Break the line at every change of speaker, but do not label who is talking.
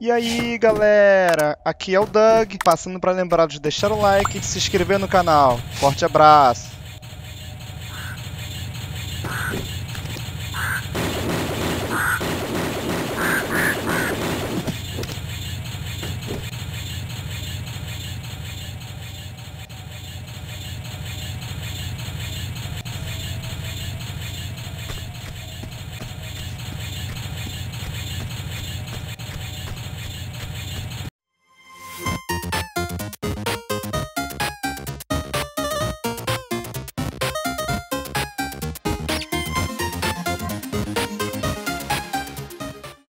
E aí galera, aqui é o Doug, passando para lembrar de deixar o like e de se inscrever no canal. Forte abraço!